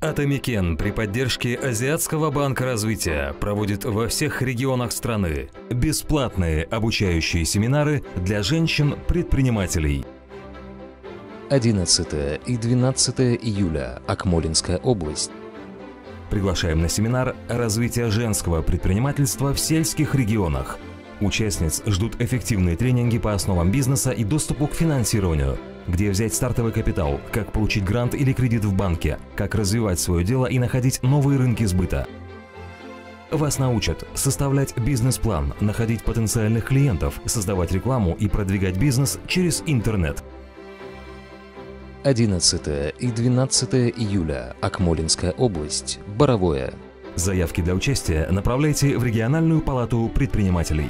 Атамекен при поддержке Азиатского банка развития проводит во всех регионах страны бесплатные обучающие семинары для женщин-предпринимателей. 11 и 12 июля. Акмолинская область. Приглашаем на семинар «Развитие женского предпринимательства в сельских регионах». Участниц ждут эффективные тренинги по основам бизнеса и доступу к финансированию – где взять стартовый капитал, как получить грант или кредит в банке, как развивать свое дело и находить новые рынки сбыта. Вас научат составлять бизнес-план, находить потенциальных клиентов, создавать рекламу и продвигать бизнес через интернет. 11 и 12 июля. Акмолинская область. Боровое. Заявки для участия направляйте в региональную палату предпринимателей.